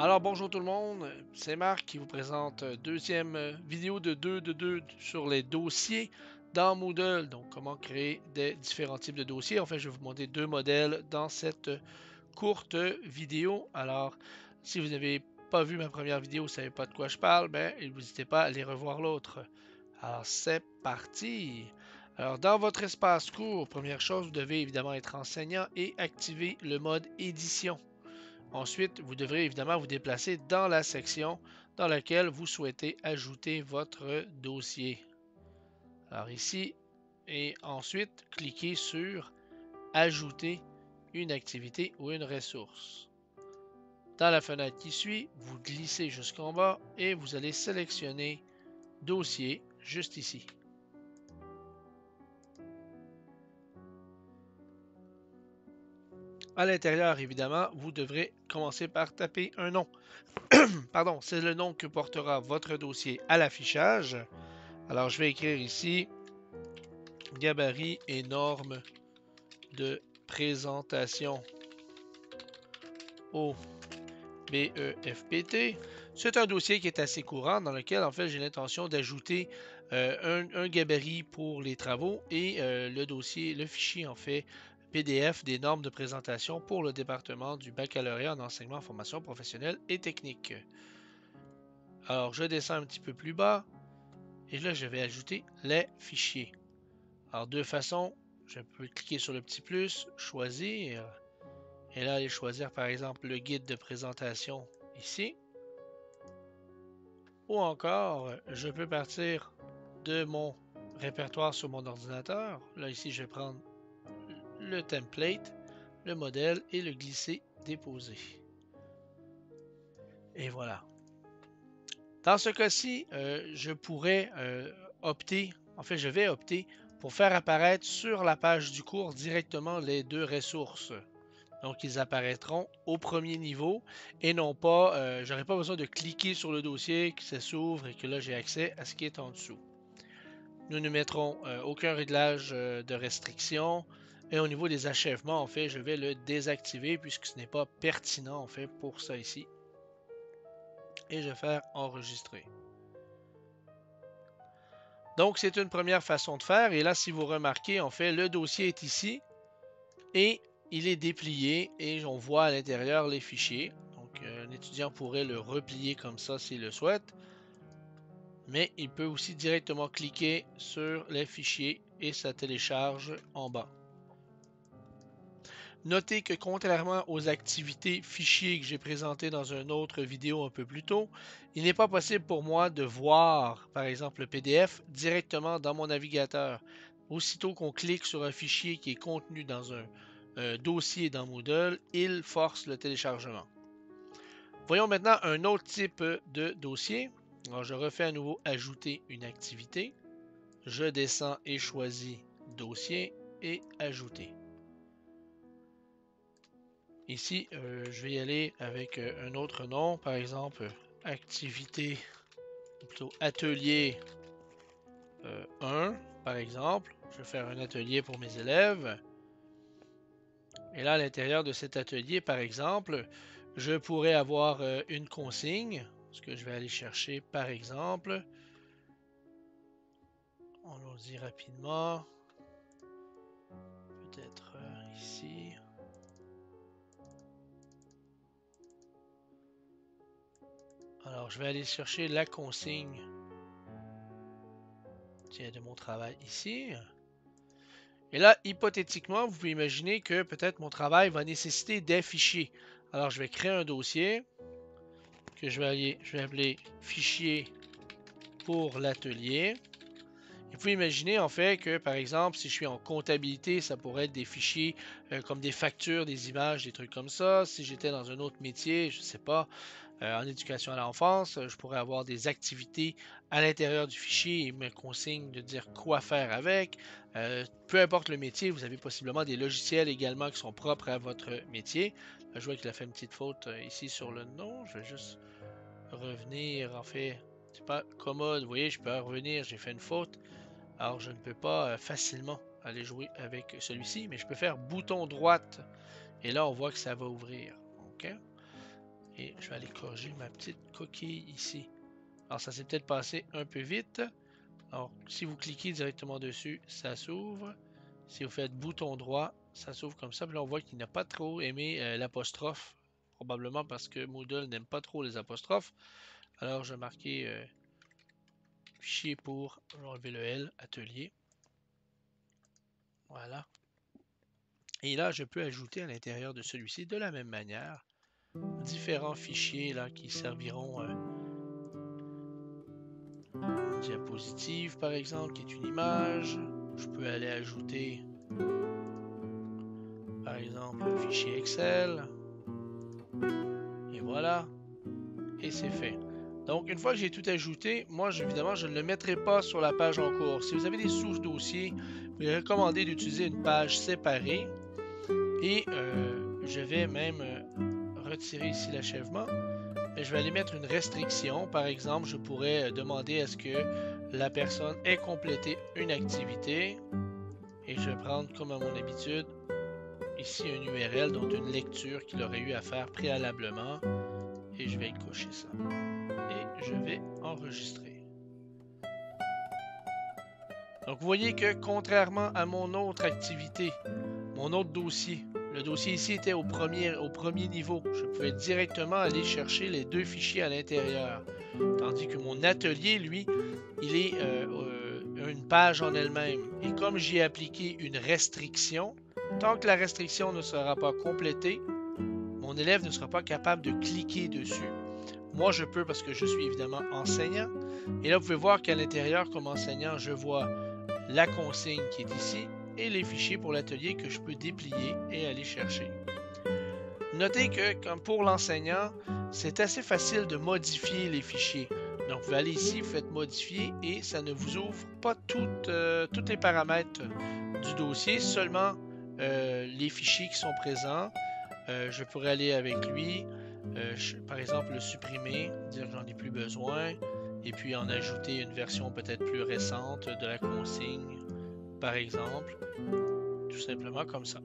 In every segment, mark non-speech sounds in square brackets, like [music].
Alors bonjour tout le monde, c'est Marc qui vous présente deuxième vidéo de 2 de 2 sur les dossiers dans Moodle. Donc comment créer des différents types de dossiers? En fait, je vais vous montrer deux modèles dans cette courte vidéo. Alors, si vous n'avez pas vu ma première vidéo, vous ne savez pas de quoi je parle, ben n'hésitez pas à aller revoir l'autre. Alors c'est parti. Alors dans votre espace court, première chose, vous devez évidemment être enseignant et activer le mode édition. Ensuite, vous devrez évidemment vous déplacer dans la section dans laquelle vous souhaitez ajouter votre dossier. Alors ici, et ensuite, cliquez sur Ajouter une activité ou une ressource. Dans la fenêtre qui suit, vous glissez jusqu'en bas et vous allez sélectionner Dossier juste ici. À l'intérieur, évidemment, vous devrez commencer par taper un nom. [clears throat] Pardon, c'est le nom que portera votre dossier à l'affichage. Alors, je vais écrire ici gabarit et normes de présentation au BEFPT. C'est un dossier qui est assez courant dans lequel, en fait, j'ai l'intention d'ajouter euh, un, gabarit pour les travaux et euh, le dossier, le fichier, en fait, PDF des normes de présentation pour le département du baccalauréat en enseignement, formation professionnelle et technique. Alors, je descends un petit peu plus bas et là, je vais ajouter les fichiers. Alors, deux façons. Je peux cliquer sur le petit plus, choisir, et là, aller choisir par exemple le guide de présentation ici. Ou encore, je peux partir de mon répertoire sur mon ordinateur. Là, ici, je vais prendre le template, le modèle et le glisser déposer. Et voilà. Dans ce cas-ci, euh, je pourrais euh, opter, en fait je vais opter pour faire apparaître sur la page du cours directement les deux ressources. Donc ils apparaîtront au premier niveau et non pas, euh, j'aurai pas besoin de cliquer sur le dossier, ça s'ouvre et que là j'ai accès à ce qui est en dessous. Nous ne mettrons aucun réglage de restriction, et au niveau des achèvements, en fait, je vais le désactiver puisque ce n'est pas pertinent, en fait, pour ça ici. Et je vais faire enregistrer. Donc, c'est une première façon de faire. Et là, si vous remarquez, en fait, le dossier est ici. Et il est déplié et on voit à l'intérieur les fichiers. Donc, euh, un étudiant pourrait le replier comme ça s'il le souhaite. Mais il peut aussi directement cliquer sur les fichiers et ça télécharge en bas. Notez que contrairement aux activités fichiers que j'ai présentées dans une autre vidéo un peu plus tôt, il n'est pas possible pour moi de voir, par exemple, le PDF directement dans mon navigateur. Aussitôt qu'on clique sur un fichier qui est contenu dans un, dossier dans Moodle, il force le téléchargement. Voyons maintenant un autre type de dossier. Alors, je refais à nouveau Ajouter une activité. Je descends et choisis Dossier et Ajouter. Ici, euh, je vais y aller avec euh, un autre nom, par exemple, activité, ou plutôt atelier 1, euh, par exemple. Je vais faire un atelier pour mes élèves. Et là, à l'intérieur de cet atelier, par exemple, je pourrais avoir une consigne, ce que je vais aller chercher, par exemple. On va y rapidement. Peut-être ici. Je vais aller chercher la consigne de mon travail ici. Et là, hypothétiquement, vous pouvez imaginer que peut-être mon travail va nécessiter des fichiers. Alors, je vais créer un dossier que je vais, aller, je vais appeler fichier pour l'atelier. Vous pouvez imaginer en fait que, par exemple, si je suis en comptabilité, ça pourrait être des fichiers euh, comme des factures, des images, des trucs comme ça. Si j'étais dans un autre métier, je ne sais pas, en éducation à l'enfance, je pourrais avoir des activités à l'intérieur du fichier et me consigne de dire quoi faire avec. Euh, peu importe le métier, vous avez possiblement des logiciels également qui sont propres à votre métier. je vois qu'il a fait une petite faute euh, ici sur le nom. Je vais juste revenir. En fait, c'est pas commode. Vous voyez, je peux revenir. J'ai fait une faute. Alors, je ne peux pas facilement aller jouer avec celui-ci, mais je peux faire bouton droite. Et là, on voit que ça va ouvrir. OK? Et je vais aller corriger ma petite coquille ici. Alors, ça s'est peut-être passé un peu vite. Alors, si vous cliquez directement dessus, ça s'ouvre. Si vous faites bouton droit, ça s'ouvre comme ça. Puis là, on voit qu'il n'a pas trop aimé euh, l'apostrophe. Probablement parce que Moodle n'aime pas trop les apostrophes. Alors, je vais marquer euh, fichier pour enlever le L, atelier. Voilà. Et là, je peux ajouter à l'intérieur de celui-ci, de la même manière, différents fichiers là, qui serviront euh, une diapositive, par exemple, qui est une image. Je peux aller ajouter, par exemple, un fichier Excel. Et voilà. Et c'est fait. Donc, une fois que j'ai tout ajouté, moi, évidemment, je ne le mettrai pas sur la page en cours. Si vous avez des sous-dossiers, vous est recommandé d'utiliser une page séparée. Et euh, je vais même euh, retirer ici l'achèvement. Mais je vais aller mettre une restriction. Par exemple, je pourrais euh, demander à ce que la personne ait complété une activité. Et je vais prendre, comme à mon habitude, ici un URL, donc une lecture qu'il aurait eu à faire préalablement. Et je vais cocher ça et je vais enregistrer. Donc vous voyez que contrairement à mon autre activité, mon autre dossier, le dossier ici était au premier, au premier niveau. Je pouvais directement aller chercher les deux fichiers à l'intérieur. Tandis que mon atelier, lui, il est euh, euh, une page en elle-même. Et comme j'y ai appliqué une restriction, tant que la restriction ne sera pas complétée, mon élève ne sera pas capable de cliquer dessus moi, je peux parce que je suis évidemment enseignant. Et là, vous pouvez voir qu'à l'intérieur, comme enseignant, je vois la consigne qui est ici et les fichiers pour l'atelier que je peux déplier et aller chercher. Notez que, comme pour l'enseignant, c'est assez facile de modifier les fichiers. Donc, vous allez ici, vous faites modifier et ça ne vous ouvre pas toutes, euh, tous les paramètres du dossier, seulement euh, les fichiers qui sont présents. Euh, je pourrais aller avec lui, par exemple, le supprimer, dire que j'en ai plus besoin, et puis en ajouter une version peut-être plus récente de la consigne, par exemple, tout simplement comme ça.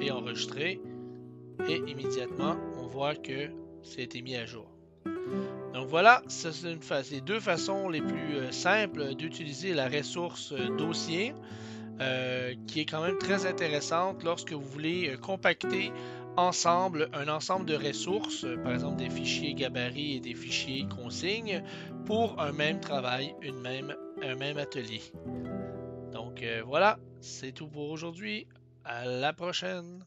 Et enregistrer, et immédiatement, on voit que été mis à jour. Donc voilà, c'est les deux façons les plus euh, simples d'utiliser la ressource euh, dossier, qui est quand même très intéressante lorsque vous voulez compacter ensemble un ensemble de ressources, euh, par exemple des fichiers gabarits et des fichiers consignes, pour un même travail, une un même atelier. Donc euh, voilà, c'est tout pour aujourd'hui. À la prochaine.